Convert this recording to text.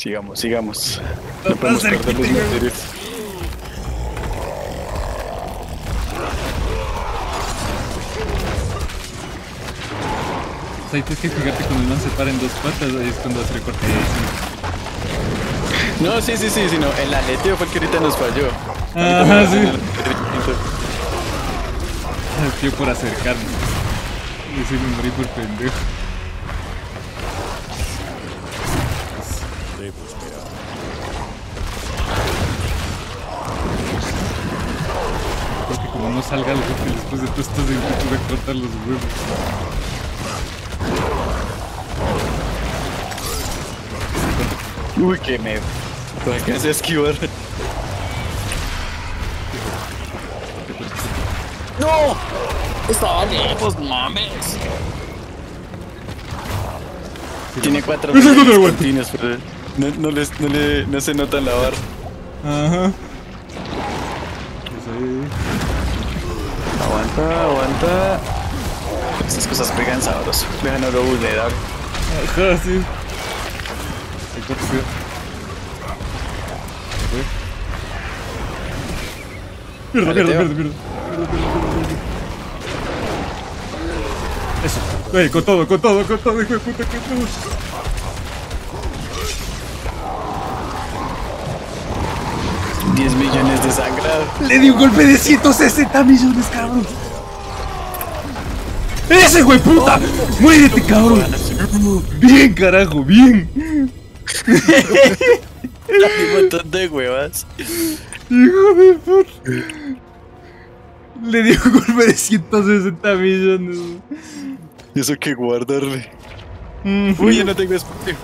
Sigamos, sigamos. No No podemos perder los materiales. O sea, ahí tienes que fijarte cuando el man se para en dos patas, ahí es cuando hace recorte. No, sí, sí, sí, sí, no. El aleteo fue el que ahorita nos falló. Ajá, sí. Ahorita- El tío por acercarme. Y sí me morí por pendejo. Porque como no salga el jefe después de todo esto se empieza a cortar los huevos. Uy, que me. Alcancé a esquivar. ¡No! ¡Estaba lejos, mames! Tiene cuatro Eso es no, no, les, no, le, no se nota la barra. Ajá. Pues ahí. Aguanta, aguanta. Estas cosas pegan sabroso. Dejan a lo vulnerable. Ajá, sí. Corta, cuidado. Mierda, mierda, mierda, mierda. Eso. Ey, con todo, con todo, con todo, hijo de puta, con todo. Le di un golpe de 160 millones, cabrón. ¡Ese de puta! ¡Muérete, cabrón! Bien, carajo, bien. Un montón de huevas. Hijo de puta. Le di un golpe de 160 millones. Y eso que guardarle. Mm. Uy, yo no tengo espacio.